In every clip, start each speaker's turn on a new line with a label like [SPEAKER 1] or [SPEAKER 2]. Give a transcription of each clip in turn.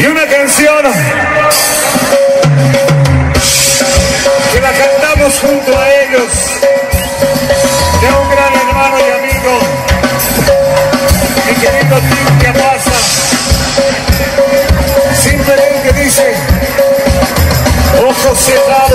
[SPEAKER 1] Y una canción que la cantamos junto a ellos, de un gran hermano y amigo, mi querido Tim que pasa, simplemente dice, ojos cerrados.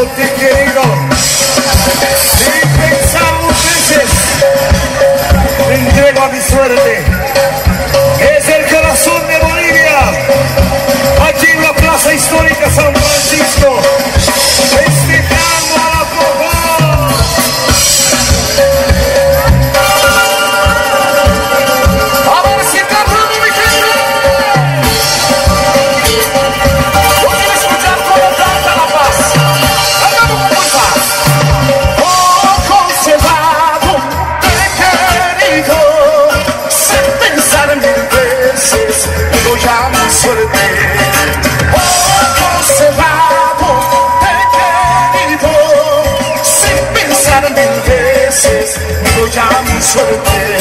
[SPEAKER 2] llorar mil veces, pero ya mi suerte.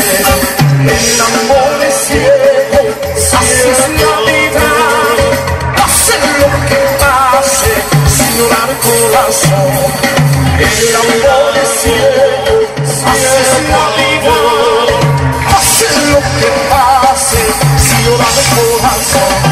[SPEAKER 2] El amor es ciego, así es la vida. Pase lo que pase, sin llorar corazón. El amor es ciego, así es la vida. Pase lo que pase, sin llorar corazón.